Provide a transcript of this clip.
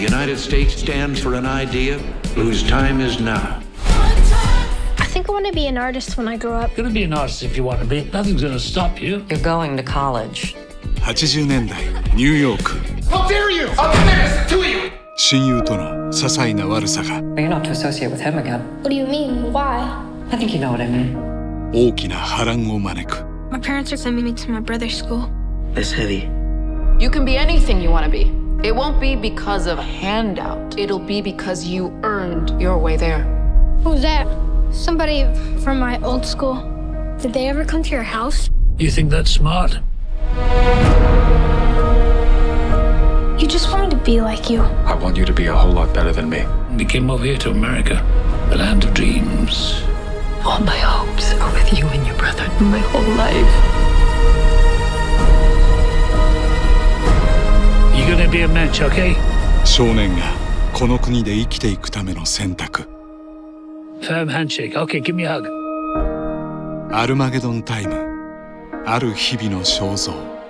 The United States stands for an idea whose time is now. I think I want to be an artist when I grow up. You're gonna be an artist if you want to be. Nothing's gonna stop you. You're going to college. 80年代ニューヨーク How dare you! I'll commit this to you! 親友との些細な悪さが You're not to associate with him again. What do you mean? Why? I think you know what I mean. 大きな波乱を招く My parents are sending me to my brother's school. It's heavy. You can be anything you want to be. It won't be because of a handout. It'll be because you earned your way there. Who's that? Somebody from my old school. Did they ever come to your house? You think that's smart? You just wanted to be like you. I want you to be a whole lot better than me. We came over here to America, the land of dreams. All my hopes are with you and your brother my whole life. Be a mensch, okay? 少年がこの国で生きていくための選択 Firm handshake. Okay, give me a hug. アルマゲドンタイムある日々の肖像